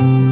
you.